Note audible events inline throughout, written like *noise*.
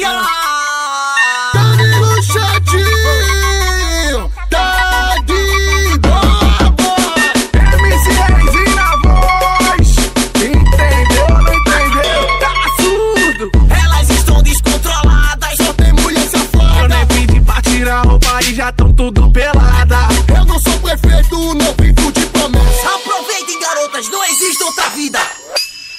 diferencial. Danilo Chatinho, tá de bobo. MC Renzi na voz. Entendeu, não entendeu? Tá surdo. Elas estão descontroladas. Só tem mulher safada. Eu nem pedi pra tirar roupa e já tão tudo pelada. Eu não sou prefeito, não vivo de promessa. Aproveitem, garotas, não existe outra vida.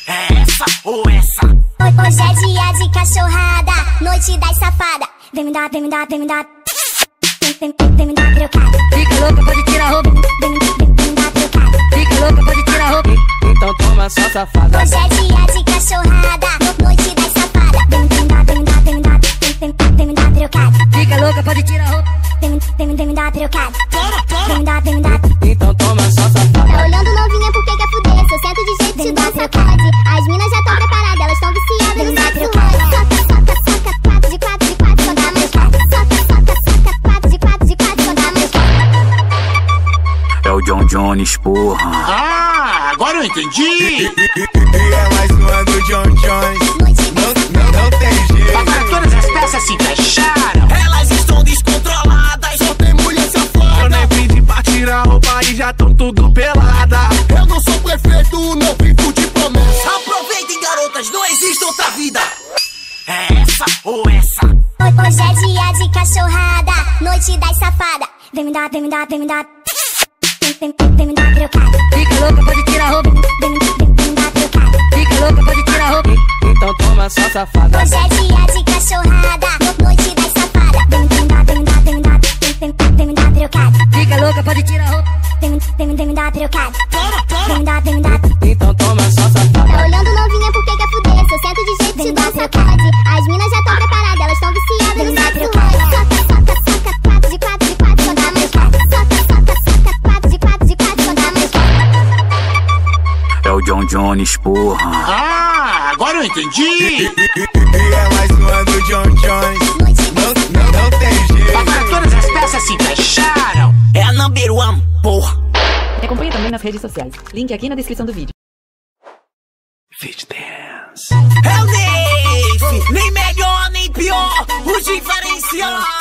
É essa ou essa? Hoje é dia de cachorrada, noite das safada. Vem me dar, vem me dar, vem me dar. Vem, vem, vem me dar trocada. Fica louca, pode tirar a roupa. Vem, vem, vem me dar trocada. Fica louca, pode tirar a roupa. Então toma só safada. Hoje é dia de cachorrada, no- noite das safada. Vem, vem me dar, vem me dar, vem me dar. Vem, vem, vem me dar trocada. Fica louca, pode tirar a roupa. Vem, vem, vem me dar trocada. Vem me dar, vem me dar. Então toma só safada. Tá olhando novinha porque quer fuder Se eu sento de jeito te dou sacode o John Jones, porra. Ah, agora eu entendi. E é mais uma do John Jones. Não, não, não tem jeito. Agora todas as peças se fecharam. Elas estão descontroladas. Só tem mulher Eu safada. nem pedi pra tirar a roupa e já tão tudo pelada. Eu não sou prefeito, não vivo de promessa. Aproveitem, garotas, não existe outra vida. É essa ou essa? Hoje é dia de cachorrada Noite das safada Vem me dar, vem me dar, vem me dar Vem, vem, vem me dar trocada Fica louca, pode tirar a roupa. Vem, vem, vem me dar trocada Fica louca, pode tirar a roupa. Então toma só safada. Hoje é dia de cachorrada no- Noite das safada Vem, vem me dar, vem me dar, vem me dar Vem, vem, vem me dar trocada Fica louca, pode tirar a roupa. Vem, vem, vem me dar trocada Vem Jones, porra. Ah, agora eu entendi. E *laughs* é mais uma do John Jones. Não, não, não tem jeito. Agora todas as peças se fecharam. É a number one, porra. Me acompanhe também nas redes sociais. Link aqui na descrição do vídeo. Fit Dance. É o Neif, nem melhor nem pior, o diferencial.